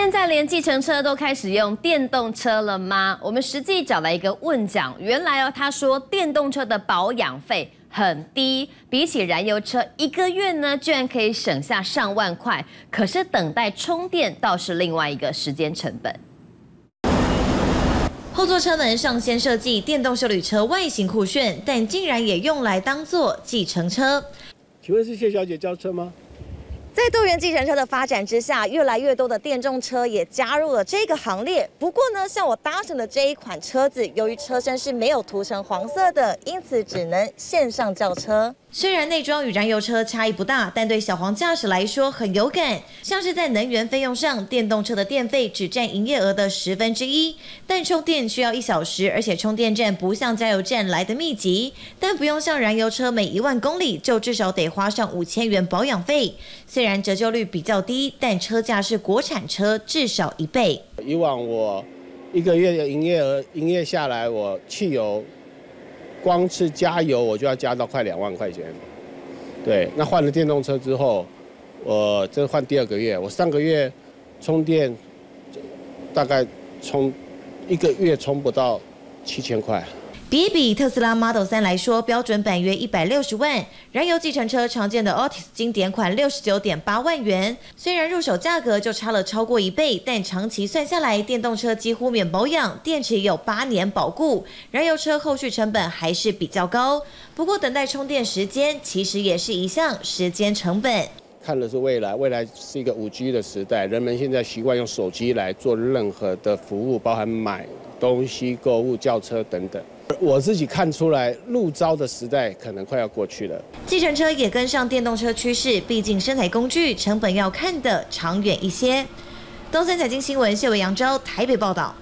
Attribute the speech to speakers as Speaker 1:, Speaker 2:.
Speaker 1: 现在连计程车都开始用电动车了吗？我们实际找来一个问讲，原来哦，他说电动车的保养费很低，比起燃油车一个月呢，居然可以省下上万块。可是等待充电倒是另外一个时间成本。
Speaker 2: 后座车门上先设计电动修理车外形酷炫，但竟然也用来当做计程车。
Speaker 3: 请问是谢小姐交车吗？
Speaker 2: 在多元计程车的发展之下，越来越多的电动车也加入了这个行列。不过呢，像我搭乘的这一款车子，由于车身是没有涂成黄色的，因此只能线上叫车。虽然内装与燃油车差异不大，但对小黄驾驶来说很有感。像是在能源费用上，电动车的电费只占营业额的十分之一，但充电需要一小时，而且充电站不像加油站来的密集，但不用像燃油车每一万公里就至少得花上五千元保养费。虽然折旧率比较低，但车价是国产车至少一倍。
Speaker 3: 以往我一个月的营业额营业下来，我汽油。光是加油我就要加到快两万块钱，对。那换了电动车之后，我这换第二个月，我上个月充电大概充一个月充不到七千块。
Speaker 2: 比比特斯拉 Model 3来说，标准版约一百六十万，燃油计程车常见的 Altis 经典款六十九点八万元。虽然入手价格就差了超过一倍，但长期算下来，电动车几乎免保养，电池有八年保固，燃油车后续成本还是比较高。不过等待充电时间其实也是一项时间成本。
Speaker 3: 看的是未来，未来是一个五 G 的时代，人们现在习惯用手机来做任何的服务，包含买东西、购物、叫车等等。我自己看出来，路招的时代可能快要过去了。
Speaker 2: 计程车也跟上电动车趋势，毕竟生产工具成本要看得长远一些。东森财经新闻，谢伟扬州台北报道。